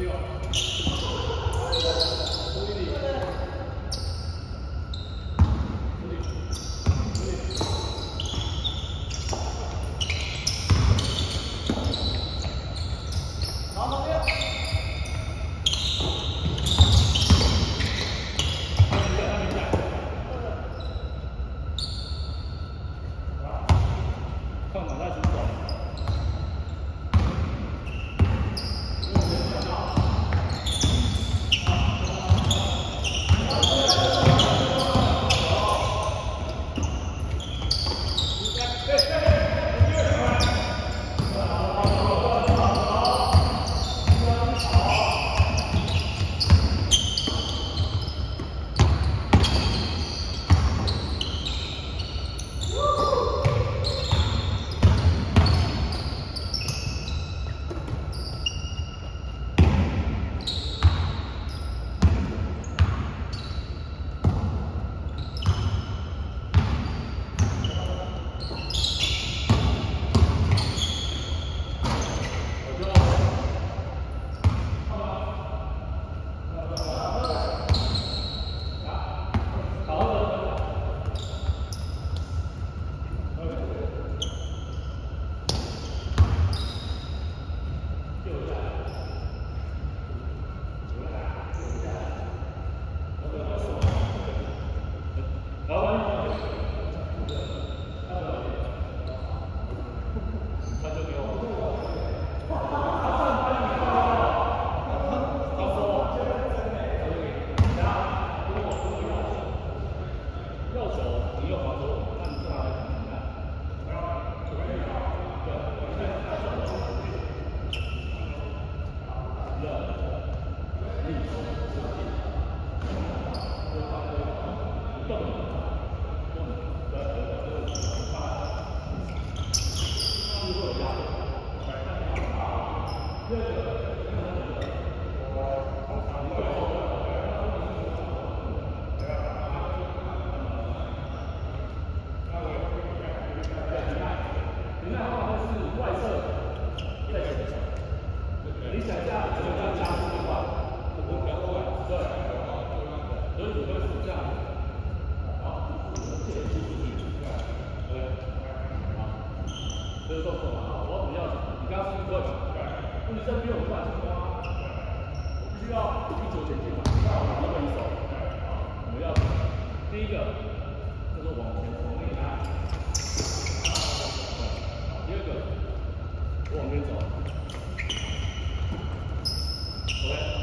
では。对。